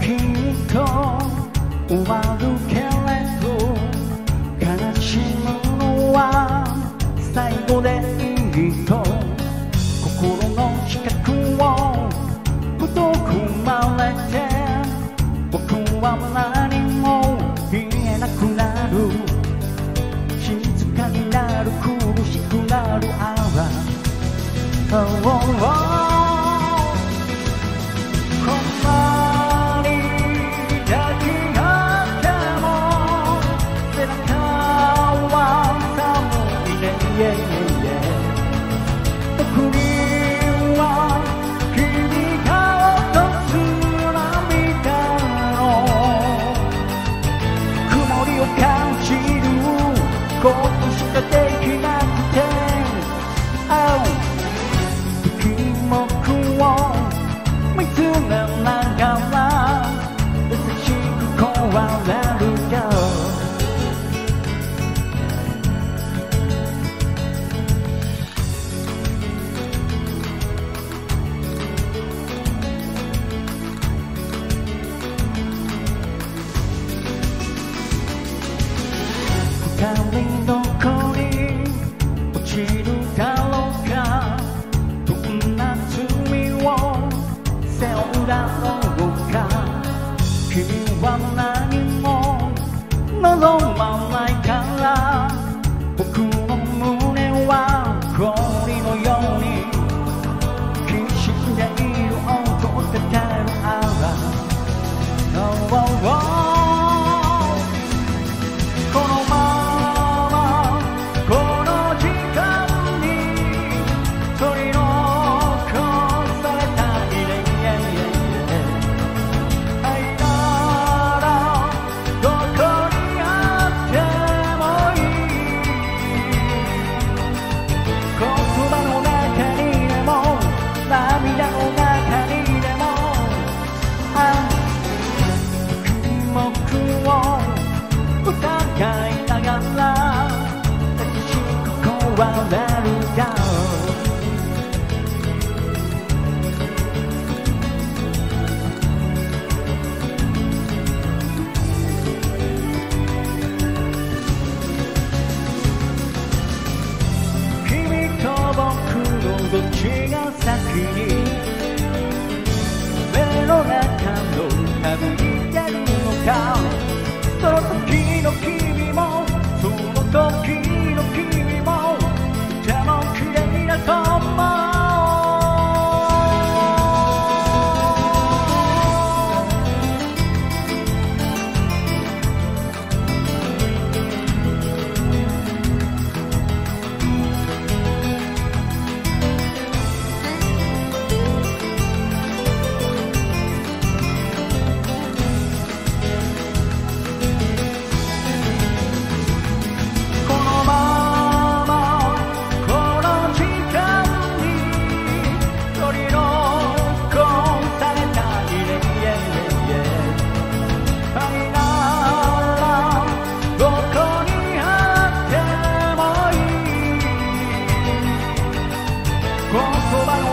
君と終わるけれど悲しむのは最後でいいと心の四角を太くまれて僕は何も言えなくなる。静かになる苦しくなるあら。Oh, oh, oh. 寒いないかはとだろうどっちが先に目の中の旅に出るのか。その時の君もその時 robaron